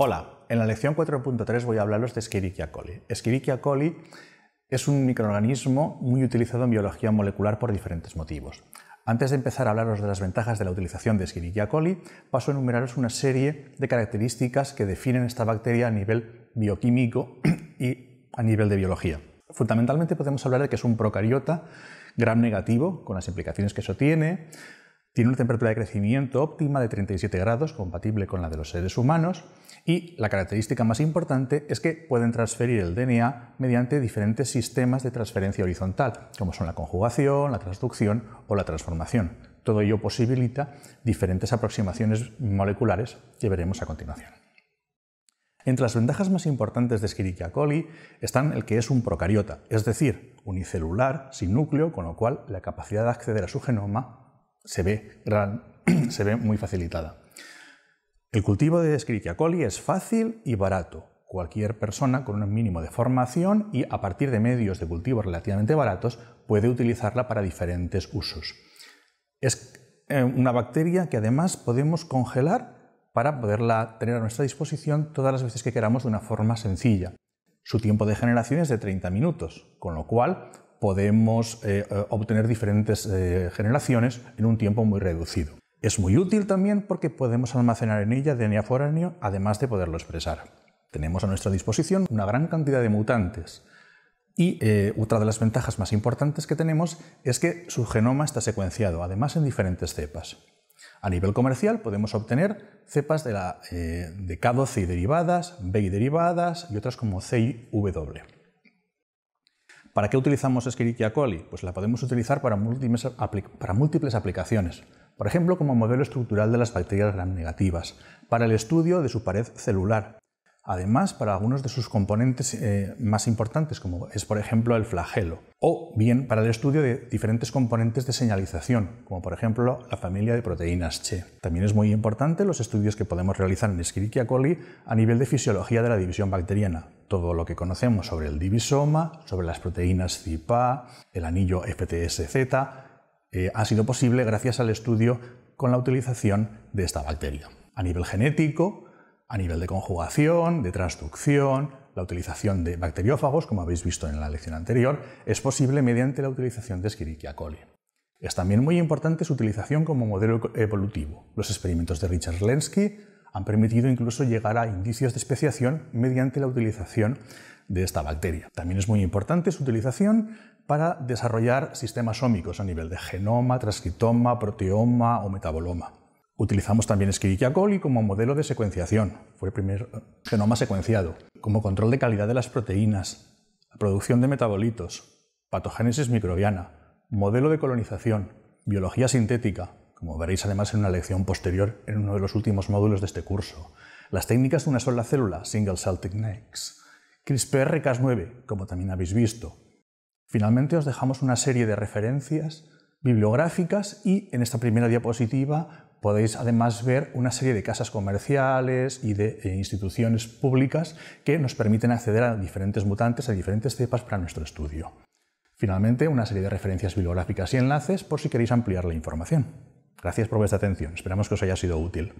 Hola, en la lección 4.3 voy a hablaros de Escherichia coli. Escherichia coli es un microorganismo muy utilizado en biología molecular por diferentes motivos. Antes de empezar a hablaros de las ventajas de la utilización de Escherichia coli, paso a enumeraros una serie de características que definen esta bacteria a nivel bioquímico y a nivel de biología. Fundamentalmente podemos hablar de que es un procariota gram negativo, con las implicaciones que eso tiene, tiene una temperatura de crecimiento óptima de 37 grados, compatible con la de los seres humanos, y la característica más importante es que pueden transferir el DNA mediante diferentes sistemas de transferencia horizontal, como son la conjugación, la transducción o la transformación. Todo ello posibilita diferentes aproximaciones moleculares que veremos a continuación. Entre las ventajas más importantes de Escherichia coli están el que es un procariota, es decir, unicelular, sin núcleo, con lo cual la capacidad de acceder a su genoma se ve, se ve muy facilitada. El cultivo de Escherichia coli es fácil y barato. Cualquier persona con un mínimo de formación y a partir de medios de cultivo relativamente baratos puede utilizarla para diferentes usos. Es eh, una bacteria que además podemos congelar para poderla tener a nuestra disposición todas las veces que queramos de una forma sencilla. Su tiempo de generación es de 30 minutos, con lo cual podemos eh, eh, obtener diferentes eh, generaciones en un tiempo muy reducido. Es muy útil también porque podemos almacenar en ella DNA foráneo además de poderlo expresar. Tenemos a nuestra disposición una gran cantidad de mutantes y otra de las ventajas más importantes que tenemos es que su genoma está secuenciado, además en diferentes cepas. A nivel comercial podemos obtener cepas de, la, de K12 y derivadas, B y derivadas y otras como C y W. ¿Para qué utilizamos Escherichia coli? Pues la podemos utilizar para múltiples, aplicaciones. Por ejemplo, como modelo estructural de las bacterias gram negativas, para el estudio de su pared celular, además para algunos de sus componentes eh, más importantes, como es por ejemplo el flagelo, o bien para el estudio de diferentes componentes de señalización, como por ejemplo la familia de proteínas Che. También es muy importante los estudios que podemos realizar en Escherichia coli a nivel de fisiología de la división bacteriana, todo lo que conocemos sobre el divisoma, sobre las proteínas CIPA, el anillo FTSZ, eh, ha sido posible gracias al estudio con la utilización de esta bacteria. A nivel genético, a nivel de conjugación, de transducción, la utilización de bacteriófagos, como habéis visto en la lección anterior, es posible mediante la utilización de Escherichia coli. Es también muy importante su utilización como modelo evolutivo. Los experimentos de Richard Lenski han permitido incluso llegar a indicios de especiación mediante la utilización de esta bacteria. También es muy importante su utilización para desarrollar sistemas ómicos a nivel de genoma, transcriptoma, proteoma o metaboloma. Utilizamos también Escherichia coli como modelo de secuenciación, fue el primer genoma secuenciado, como control de calidad de las proteínas, la producción de metabolitos, patogénesis microbiana, modelo de colonización, biología sintética, como veréis además en una lección posterior en uno de los últimos módulos de este curso. Las técnicas de una sola célula, Single Cell Techniques. CRISPR-Cas9, como también habéis visto. Finalmente os dejamos una serie de referencias bibliográficas y en esta primera diapositiva podéis además ver una serie de casas comerciales y de eh, instituciones públicas que nos permiten acceder a diferentes mutantes, a diferentes cepas para nuestro estudio. Finalmente, una serie de referencias bibliográficas y enlaces por si queréis ampliar la información. Gracias por vuestra atención. Esperamos que os haya sido útil.